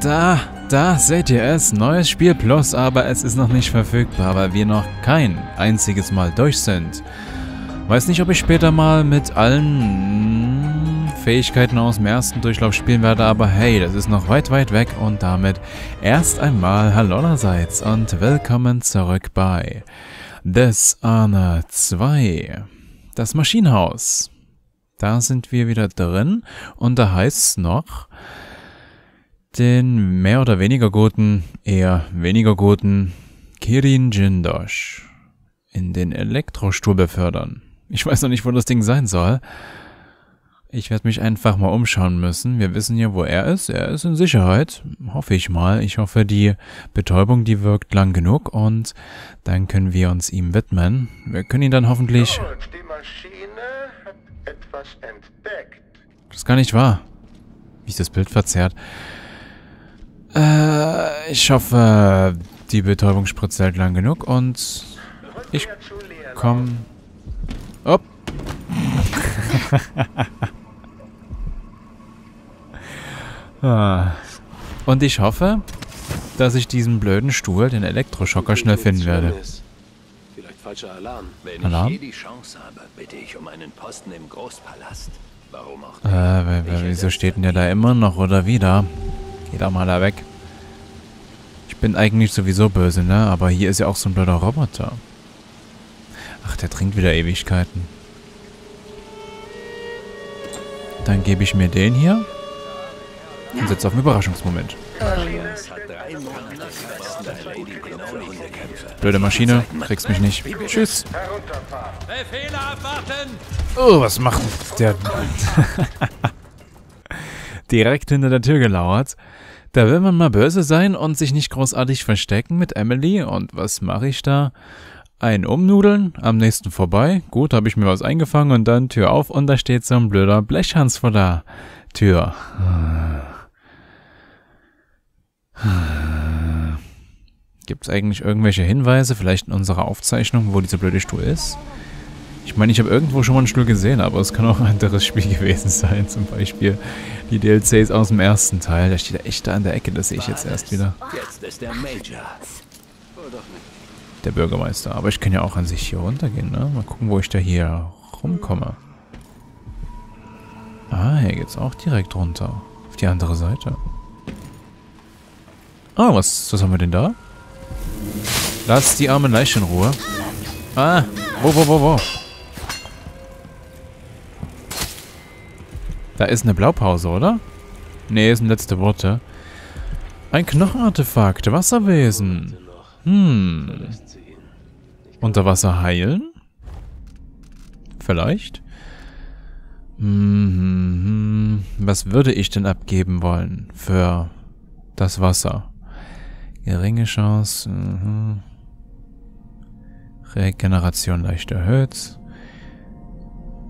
Da, da seht ihr es. Neues Spiel Plus, aber es ist noch nicht verfügbar, weil wir noch kein einziges Mal durch sind. Weiß nicht, ob ich später mal mit allen Fähigkeiten aus dem ersten Durchlauf spielen werde, aber hey, das ist noch weit, weit weg und damit erst einmal Hallo allerseits und willkommen zurück bei Dishonor 2. Das Maschinenhaus. Da sind wir wieder drin und da heißt es noch, den mehr oder weniger guten, eher weniger guten Kirin Jindosh in den Elektrostuhl befördern. Ich weiß noch nicht, wo das Ding sein soll. Ich werde mich einfach mal umschauen müssen. Wir wissen ja, wo er ist. Er ist in Sicherheit. Hoffe ich mal. Ich hoffe, die Betäubung, die wirkt lang genug und dann können wir uns ihm widmen. Wir können ihn dann hoffentlich... Gut, die Maschine hat etwas entdeckt. Das ist gar nicht wahr. Wie ist das Bild verzerrt? Äh, ich hoffe, die Betäubungsspritze hält lang genug und ich komm... Ah. Und ich hoffe, dass ich diesen blöden Stuhl, den Elektroschocker, schnell finden werde. Vielleicht falscher Alarm. Wenn Alarm? ich je die Chance habe, bitte ich um einen Posten im Großpalast. Warum auch Äh, wieso steht denn der da immer noch oder wieder? Geh da mal da weg. Ich bin eigentlich sowieso böse, ne? Aber hier ist ja auch so ein blöder Roboter. Ach, der trinkt wieder Ewigkeiten. Dann gebe ich mir den hier und setze auf einen Überraschungsmoment. Blöde Maschine, kriegst mich nicht. Tschüss. Oh, was macht der? Direkt hinter der Tür gelauert. Da will man mal böse sein und sich nicht großartig verstecken mit Emily. Und was mache ich da? Ein Umnudeln, am nächsten vorbei. Gut, habe ich mir was eingefangen und dann Tür auf und da steht so ein blöder Blechhans vor der Tür. Gibt es eigentlich irgendwelche Hinweise, vielleicht in unserer Aufzeichnung, wo dieser blöde Stuhl ist? Ich meine, ich habe irgendwo schon mal einen Stuhl gesehen, aber es kann auch ein anderes Spiel gewesen sein. Zum Beispiel die DLCs aus dem ersten Teil. Da steht er echt da an der Ecke, das sehe ich jetzt erst wieder. Jetzt ist der Major. Der Bürgermeister. Aber ich kann ja auch an sich hier runtergehen, ne? Mal gucken, wo ich da hier rumkomme. Ah, hier geht's auch direkt runter. Auf die andere Seite. Ah, was, was haben wir denn da? Lass die arme Leiche in Ruhe. Ah, wo, wo, wo, wo? Da ist eine Blaupause, oder? Nee, sind letzte Worte. Ein Knochenartefakt, Wasserwesen. Hm. Unter Wasser heilen? Vielleicht? Hm, was würde ich denn abgeben wollen für das Wasser? Geringe Chance. Mhm. Regeneration leicht erhöht.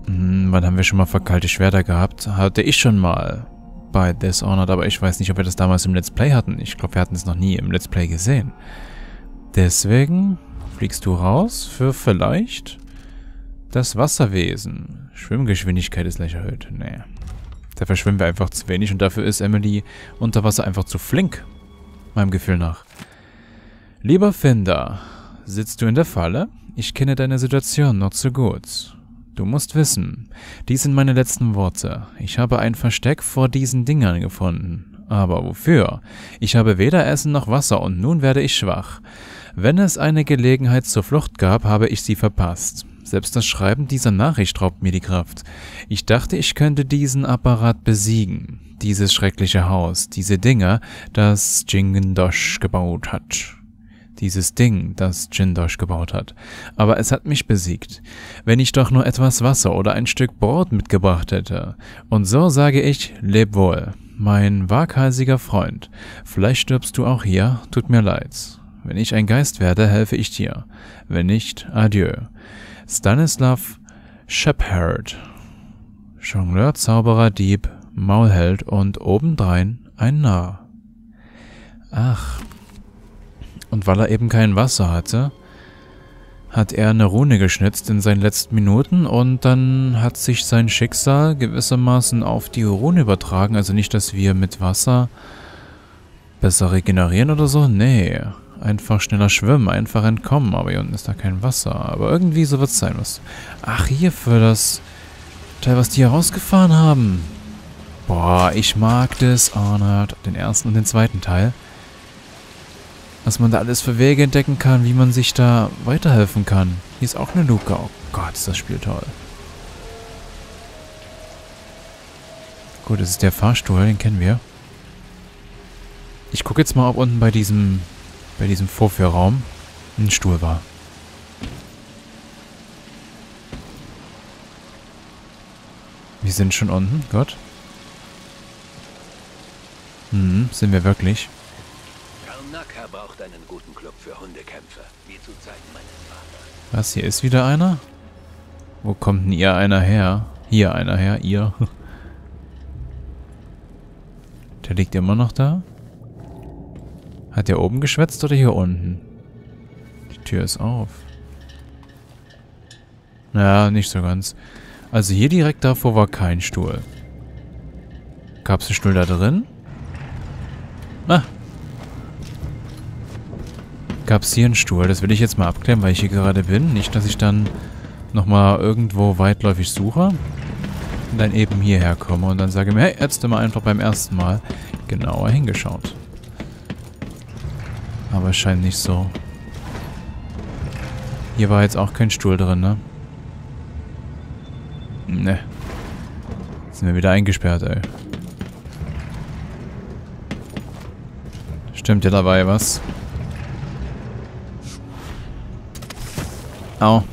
Hm, wann haben wir schon mal verkalte Schwerter gehabt? Hatte ich schon mal bei Dishonored, aber ich weiß nicht, ob wir das damals im Let's Play hatten. Ich glaube, wir hatten es noch nie im Let's Play gesehen. Deswegen fliegst du raus für vielleicht das Wasserwesen. Schwimmgeschwindigkeit ist leicht erhöht. Nee. Da verschwimmen wir einfach zu wenig und dafür ist Emily unter Wasser einfach zu flink. Meinem Gefühl nach. Lieber Finder, sitzt du in der Falle? Ich kenne deine Situation noch zu gut. Du musst wissen, dies sind meine letzten Worte. Ich habe ein Versteck vor diesen Dingern gefunden. Aber wofür? Ich habe weder Essen noch Wasser und nun werde ich schwach. Wenn es eine Gelegenheit zur Flucht gab, habe ich sie verpasst. Selbst das Schreiben dieser Nachricht raubt mir die Kraft. Ich dachte, ich könnte diesen Apparat besiegen. Dieses schreckliche Haus, diese Dinger, das Jingendosh gebaut hat. Dieses Ding, das Jindosh gebaut hat. Aber es hat mich besiegt. Wenn ich doch nur etwas Wasser oder ein Stück Brot mitgebracht hätte. Und so sage ich, leb wohl, mein waghalsiger Freund. Vielleicht stirbst du auch hier, tut mir leid. Wenn ich ein Geist werde, helfe ich dir. Wenn nicht, adieu. Stanislav Shepherd. Jongleur, Zauberer, Dieb, Maulheld und obendrein ein Narr. Ach. Und weil er eben kein Wasser hatte, hat er eine Rune geschnitzt in seinen letzten Minuten und dann hat sich sein Schicksal gewissermaßen auf die Rune übertragen. Also nicht, dass wir mit Wasser Besser regenerieren oder so? Nee. Einfach schneller schwimmen, einfach entkommen. Aber hier unten ist da kein Wasser. Aber irgendwie so wird es sein. Was Ach, hier für das Teil, was die hier rausgefahren haben. Boah, ich mag das, Arnold. Den ersten und den zweiten Teil. Was man da alles für Wege entdecken kann, wie man sich da weiterhelfen kann. Hier ist auch eine Luke. Oh Gott, ist das Spiel toll. Gut, das ist der Fahrstuhl, den kennen wir. Ich gucke jetzt mal, ob unten bei diesem, bei diesem Vorführraum ein Stuhl war. Wir sind schon unten, Gott. Hm, sind wir wirklich. Karnaka braucht einen guten Club für Hundekämpfe, wie zu Zeiten meines Vaters. Was, hier ist wieder einer? Wo kommt denn ihr einer her? Hier einer her, ihr. Der liegt immer noch da? Hat der oben geschwätzt oder hier unten? Die Tür ist auf. Naja, nicht so ganz. Also hier direkt davor war kein Stuhl. Gab es einen Stuhl da drin? Ah. Gab es hier einen Stuhl? Das will ich jetzt mal abklären, weil ich hier gerade bin. Nicht, dass ich dann nochmal irgendwo weitläufig suche. Und dann eben hierher komme und dann sage mir, hey, hättest du mal einfach beim ersten Mal genauer hingeschaut. Aber es scheint nicht so. Hier war jetzt auch kein Stuhl drin, ne? Ne. Sind wir wieder eingesperrt, ey. Stimmt ja dabei was. Au.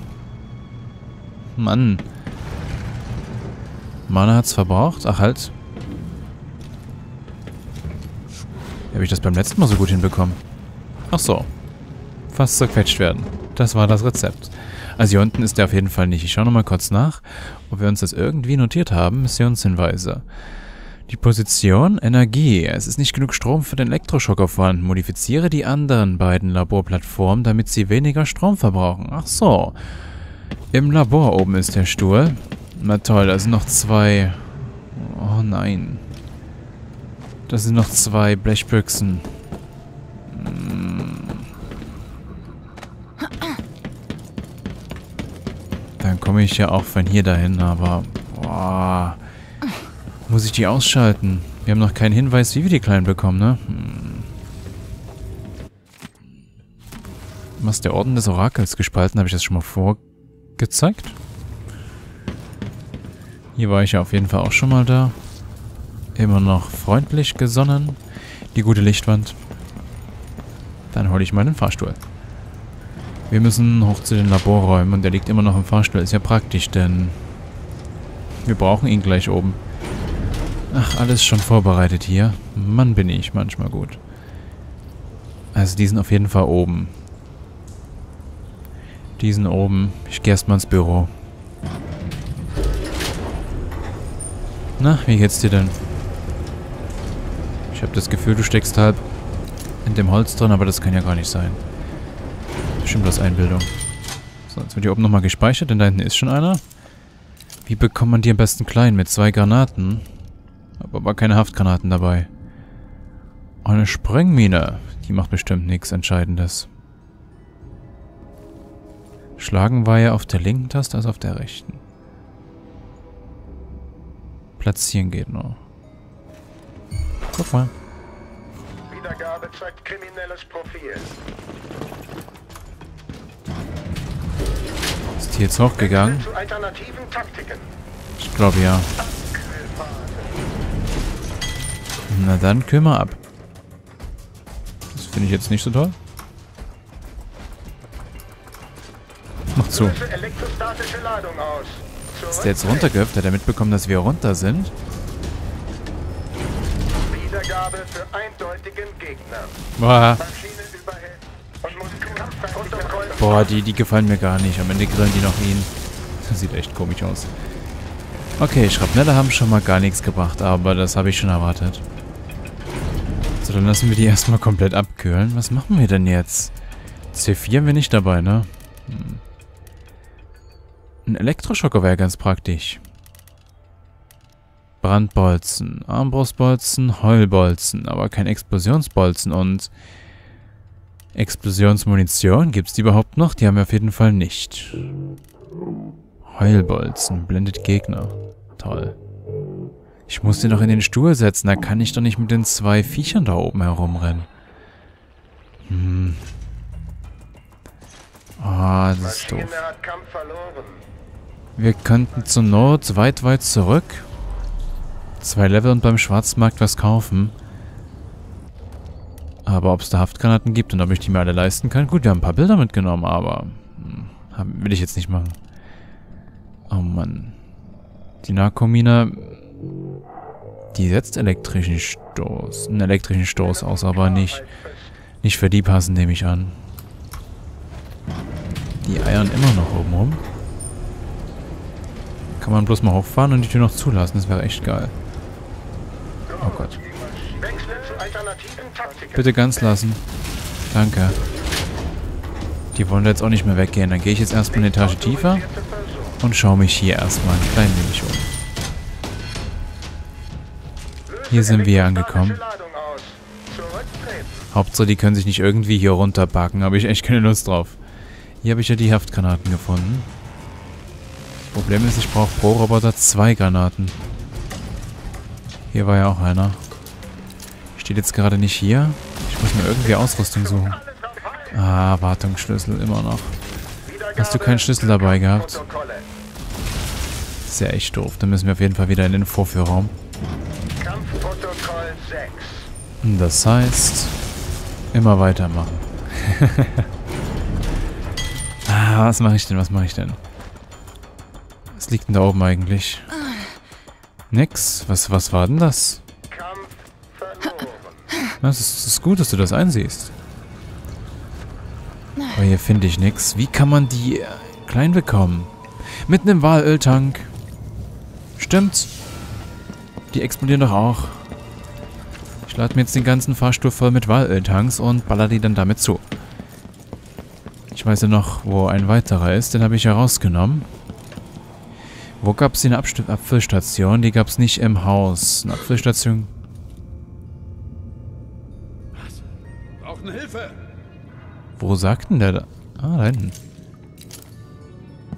Mann. Mana hat's verbraucht? Ach halt. Wie habe ich das beim letzten Mal so gut hinbekommen? Ach so. Fast zerquetscht werden. Das war das Rezept. Also hier unten ist der auf jeden Fall nicht. Ich schaue nochmal kurz nach, ob wir uns das irgendwie notiert haben. Missionshinweise. Die Position, Energie. Es ist nicht genug Strom für den Elektroschocker vorhanden. Modifiziere die anderen beiden Laborplattformen, damit sie weniger Strom verbrauchen. Ach so. Im Labor oben ist der Stuhl. Na toll, da sind noch zwei... Oh nein. Das sind noch zwei Blechbüchsen. Dann komme ich ja auch von hier dahin, aber... Boah. Muss ich die ausschalten? Wir haben noch keinen Hinweis, wie wir die Kleinen bekommen, ne? Hm. Was, der Orden des Orakels gespalten? Habe ich das schon mal vorgezeigt? Hier war ich ja auf jeden Fall auch schon mal da. Immer noch freundlich gesonnen. Die gute Lichtwand. Dann hole ich meinen Fahrstuhl. Wir müssen hoch zu den Laborräumen und der liegt immer noch im Fahrstuhl. Ist ja praktisch, denn wir brauchen ihn gleich oben. Ach, alles schon vorbereitet hier. Mann, bin ich manchmal gut. Also die sind auf jeden Fall oben. Die sind oben. Ich gehe erstmal ins Büro. Na, wie geht's dir denn? Ich habe das Gefühl, du steckst halb in dem Holz drin, aber das kann ja gar nicht sein. Bestimmt bloß Einbildung. So, jetzt wird hier oben nochmal gespeichert, denn da hinten ist schon einer. Wie bekommt man die am besten klein? Mit zwei Granaten? Aber war keine Haftgranaten dabei. Eine Sprengmine. Die macht bestimmt nichts Entscheidendes. Schlagen war ja auf der linken Taste als auf der rechten. Platzieren geht noch. Guck mal. Wiedergabe zeigt kriminelles Profil. Ist die jetzt hochgegangen? Ich glaube ja. Na dann kümmere ab. Das finde ich jetzt nicht so toll. Mach zu. Ist der jetzt runtergehüpft? Hat er mitbekommen, dass wir runter sind? Wiedergabe für eindeutigen Gegner. Boah, boah die, die gefallen mir gar nicht. Am Ende grillen die noch ihn. Das sieht echt komisch aus. Okay, Schrapnelle haben schon mal gar nichts gebracht, aber das habe ich schon erwartet. Dann lassen wir die erstmal komplett abkühlen. Was machen wir denn jetzt? C4 haben wir nicht dabei, ne? Hm. Ein Elektroschocker wäre ganz praktisch. Brandbolzen, Armbrustbolzen, Heulbolzen, aber kein Explosionsbolzen und Explosionsmunition, gibt's die überhaupt noch? Die haben wir auf jeden Fall nicht. Heulbolzen, blendet Gegner. Toll. Ich muss den doch in den Stuhl setzen, da kann ich doch nicht mit den zwei Viechern da oben herumrennen. Hm. Ah, das ist doof. Wir könnten zur Not weit, weit zurück. Zwei Level und beim Schwarzmarkt was kaufen. Aber ob es da Haftgranaten gibt und ob ich die mir alle leisten kann? Gut, wir haben ein paar Bilder mitgenommen, aber... hm, Will ich jetzt nicht machen. Oh Mann. Die Narkomina... Die setzt elektrischen Stoß. Einen elektrischen Stoß aus, aber nicht... Nicht für die passen, nehme ich an. Die eiern immer noch oben rum. Kann man bloß mal hochfahren und die Tür noch zulassen. Das wäre echt geil. Oh Gott. Bitte ganz lassen. Danke. Die wollen jetzt auch nicht mehr weggehen. Dann gehe ich jetzt erstmal eine Etage tiefer und schaue mich hier erstmal ein klein wenig um. Hier sind wir angekommen. Hauptsache, die können sich nicht irgendwie hier runterpacken. Habe ich echt keine Lust drauf. Hier habe ich ja die Haftgranaten gefunden. Problem ist, ich brauche pro Roboter zwei Granaten. Hier war ja auch einer. Steht jetzt gerade nicht hier. Ich muss mir irgendwie Ausrüstung suchen. Ah, Wartungsschlüssel immer noch. Hast du keinen Schlüssel dabei gehabt? Ist ja echt doof. Dann müssen wir auf jeden Fall wieder in den Vorführraum. Kampfprotokoll 6. Das heißt, immer weitermachen. ah, was mache ich denn? Was mache ich denn? Was liegt denn da oben eigentlich? Nix. Was, was war denn das? Das ist, ist gut, dass du das einsiehst. Aber hier finde ich nichts. Wie kann man die äh, klein bekommen? Mit einem Walöltank. Stimmt's? Die explodieren doch auch. Ich lade mir jetzt den ganzen Fahrstuhl voll mit Walöltanks und baller die dann damit zu. Ich weiß ja noch, wo ein weiterer ist. Den habe ich ja rausgenommen. Wo gab es die eine Abst Abfüllstation? Die gab es nicht im Haus. Eine Abfüllstation Brauchen Hilfe! Wo sagt denn der da? Ah, da hinten.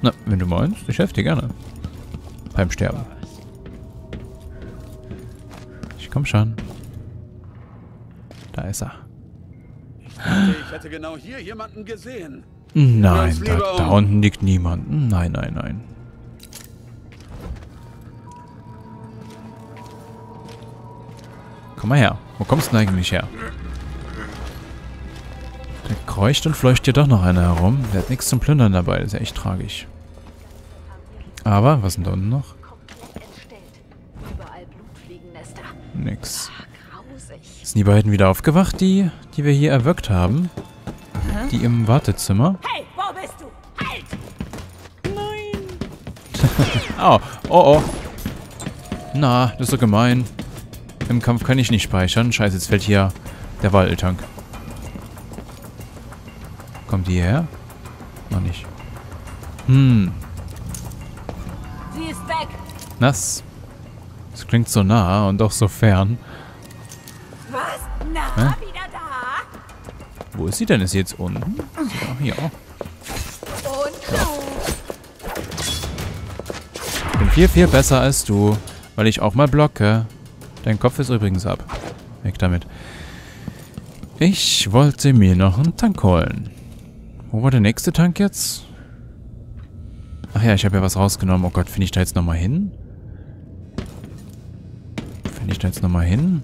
Na, wenn du meinst, ich helfe dir gerne. Beim Sterben. Komm schon. Da ist er. Ich hätte genau hier jemanden gesehen. Nein, da, da unten liegt niemand. Nein, nein, nein. Komm mal her. Wo kommst du denn eigentlich her? Da kreucht und fleucht hier doch noch einer herum. Der hat nichts zum Plündern dabei. Das ist ja echt tragisch. Aber, was ist denn da unten noch? Nix. Sind die beiden wieder aufgewacht, die, die wir hier erwürgt haben? Die im Wartezimmer? Hey, wo bist du? Halt! Oh, oh, oh. Na, das ist so gemein. Im Kampf kann ich nicht speichern. Scheiße, jetzt fällt hier der Waldeltank. Kommt die hierher? Noch nicht. Hm, Sie ist weg. nass. Das klingt so nah und doch so fern. Was? Na, Hä? wieder da? Wo ist sie denn? Ist sie jetzt unten? So, hier. Und du. Ich bin viel, viel besser als du, weil ich auch mal blocke. Dein Kopf ist übrigens ab. Weg damit. Ich wollte mir noch einen Tank holen. Wo war der nächste Tank jetzt? Ach ja, ich habe ja was rausgenommen. Oh Gott, finde ich da jetzt nochmal hin? Finde ich da jetzt nochmal hin?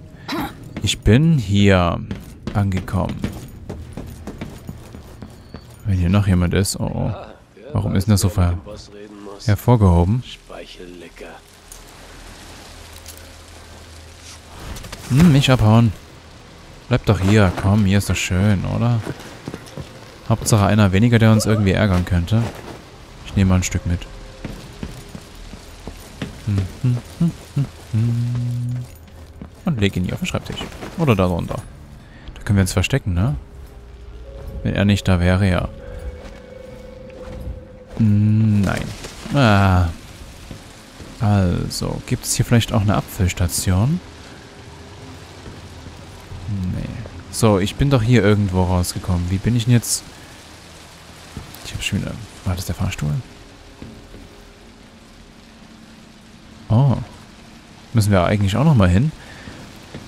Ich bin hier angekommen. Wenn hier noch jemand ist, oh oh. Warum ist denn das so ver- hervorgehoben? Hm, nicht abhauen. Bleib doch hier. Komm, hier ist doch schön, oder? Hauptsache einer weniger, der uns irgendwie ärgern könnte. Ich nehme mal ein Stück mit. Leg ihn hier auf den Schreibtisch. Oder da drunter. Da können wir uns verstecken, ne? Wenn er nicht da wäre, ja. Hm, Nein. Ah. Also, gibt es hier vielleicht auch eine Abfüllstation? Nee. So, ich bin doch hier irgendwo rausgekommen. Wie bin ich denn jetzt... Ich hab schon wieder... War das der Fahrstuhl? Oh. Müssen wir eigentlich auch nochmal hin.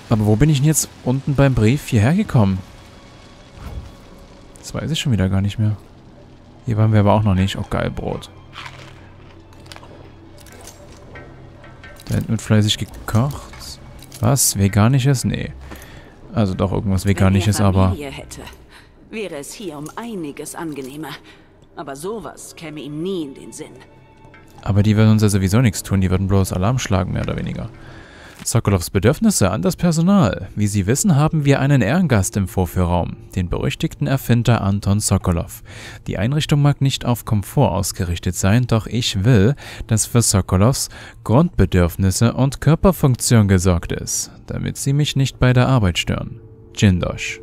Aber wo bin ich denn jetzt unten beim Brief hierher gekommen? Das weiß ich schon wieder gar nicht mehr. Hier waren wir aber auch noch nicht. Oh, geil, Brot. Da hinten wird fleißig gekocht. Was? Veganisches? Nee. Also doch irgendwas Veganisches, Wenn er aber... Hätte, wäre es hier um einiges angenehmer. Aber sowas käme ihm nie in den Sinn. Aber die würden uns ja sowieso nichts tun. Die würden bloß Alarm schlagen, mehr oder weniger. Sokolovs Bedürfnisse an das Personal. Wie Sie wissen, haben wir einen Ehrengast im Vorführraum, den berüchtigten Erfinder Anton Sokolov. Die Einrichtung mag nicht auf Komfort ausgerichtet sein, doch ich will, dass für Sokolovs Grundbedürfnisse und Körperfunktion gesorgt ist, damit Sie mich nicht bei der Arbeit stören. Jindosh.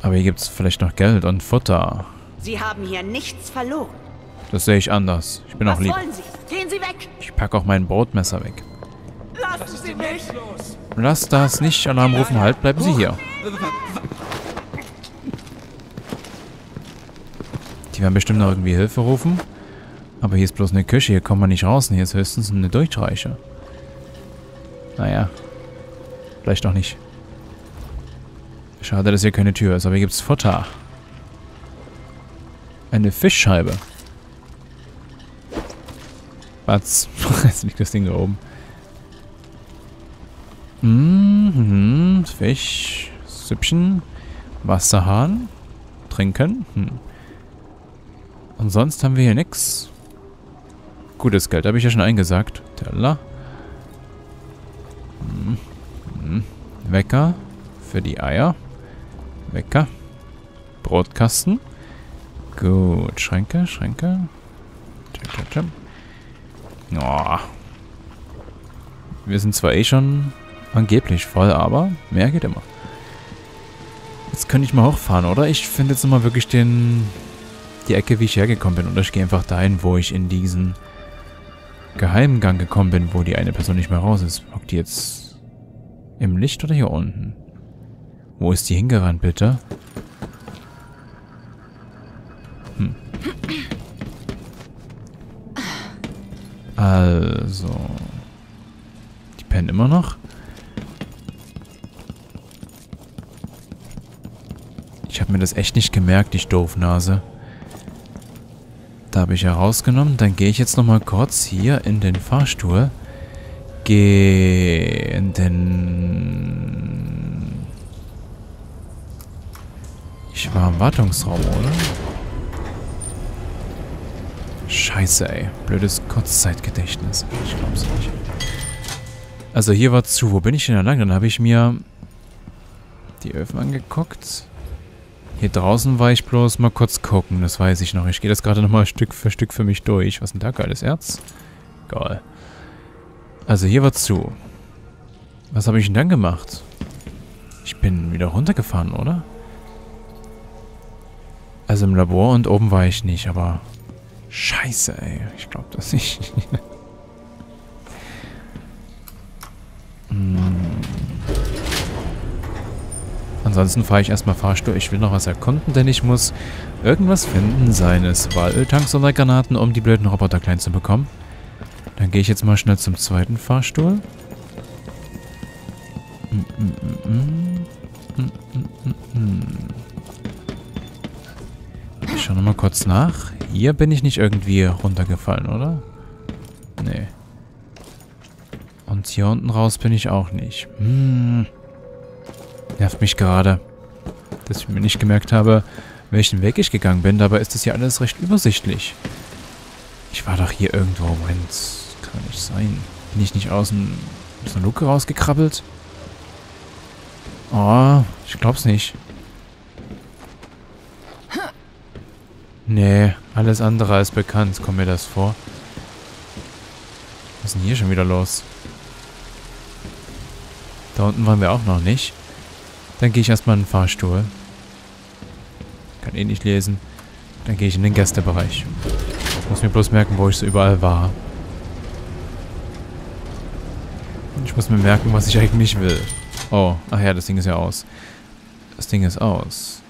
Aber hier gibt's vielleicht noch Geld und Futter. Sie haben hier nichts verloren. Das sehe ich anders. Ich bin auch Was lieb. wollen Sie? Gehen Sie weg! Ich pack auch mein Brotmesser weg. Lassen Sie mich! Lass das nicht Alarm rufen, halt, bleiben Sie hier. Die werden bestimmt noch irgendwie Hilfe rufen. Aber hier ist bloß eine Küche, hier kommt man nicht raus. Hier ist höchstens eine Durchreiche. Naja. Vielleicht auch nicht. Schade, dass hier keine Tür ist, aber hier gibt's Futter. Eine Fischscheibe. Was? Jetzt liegt das Ding da oben. Mhm, Fisch, Süppchen, Wasserhahn, trinken. Hm. Und sonst haben wir hier nix. Gutes Geld, habe ich ja schon eingesagt. Teller. Hm. Hm. Wecker für die Eier. Wecker. Brotkasten. Gut, Schränke, Schränke. Tschim, tschim, tschim. Oh. Wir sind zwar eh schon angeblich voll, aber mehr geht immer. Jetzt könnte ich mal hochfahren, oder? Ich finde jetzt nochmal wirklich den... Die Ecke, wie ich hergekommen bin. Oder ich gehe einfach dahin, wo ich in diesen Geheimgang gekommen bin, wo die eine Person nicht mehr raus ist. Hockt die jetzt im Licht oder hier unten? Wo ist die hingerannt, bitte? Also. Die pennen immer noch. Ich habe mir das echt nicht gemerkt, ich Doofnase. Da habe ich ja rausgenommen. Dann gehe ich jetzt nochmal kurz hier in den Fahrstuhl. Gehe in den... Ich war im Wartungsraum, oder? Scheiße, ey. Blödes Kurzzeitgedächtnis. Ich glaub's nicht. Also hier war zu. Wo bin ich denn da lang? Dann habe ich mir die Öfen angeguckt. Hier draußen war ich bloß mal kurz gucken. Das weiß ich noch. Ich gehe das gerade nochmal Stück für Stück für mich durch. Was ist denn da? Geiles Erz? Geil. Also hier war zu. Was habe ich denn dann gemacht? Ich bin wieder runtergefahren, oder? Also im Labor und oben war ich nicht, aber... Scheiße, ey. Ich glaube das nicht. hm. Ansonsten fahre ich erstmal Fahrstuhl. Ich will noch was erkunden, denn ich muss irgendwas finden, seien es Walöltanks oder Granaten, um die blöden Roboter klein zu bekommen. Dann gehe ich jetzt mal schnell zum zweiten Fahrstuhl. Ich schaue nochmal kurz nach. Hier bin ich nicht irgendwie runtergefallen, oder? Nee. Und hier unten raus bin ich auch nicht. Hm. Nervt mich gerade. Dass ich mir nicht gemerkt habe, welchen Weg ich gegangen bin. Dabei ist das hier alles recht übersichtlich. Ich war doch hier irgendwo. Moment. Kann nicht sein. Bin ich nicht aus einer Luke rausgekrabbelt? Oh, ich glaub's nicht. Nee, alles andere als bekannt, kommt mir das vor. Was ist denn hier schon wieder los? Da unten waren wir auch noch nicht. Dann gehe ich erstmal in den Fahrstuhl. Kann eh nicht lesen. Dann gehe ich in den Gästebereich. muss mir bloß merken, wo ich so überall war. Ich muss mir merken, was ich eigentlich will. Oh, ach ja, das Ding ist ja aus. Das Ding ist aus.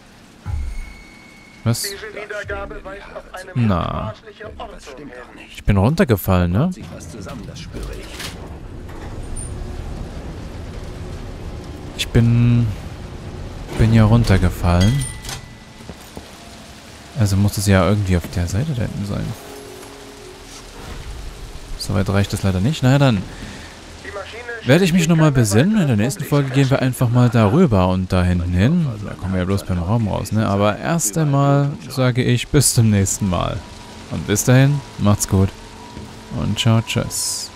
Was? Na. Ich bin runtergefallen, ne? Ich. Bin... Bin ja runtergefallen. Also muss es ja irgendwie auf der Seite da hinten sein. Soweit reicht das leider nicht. Na ja, dann werde ich mich nochmal besinnen. In der nächsten Folge gehen wir einfach mal darüber und da hinten hin. Da kommen wir ja bloß beim Raum raus, ne? Aber erst einmal sage ich bis zum nächsten Mal. Und bis dahin, macht's gut. Und ciao, tschüss.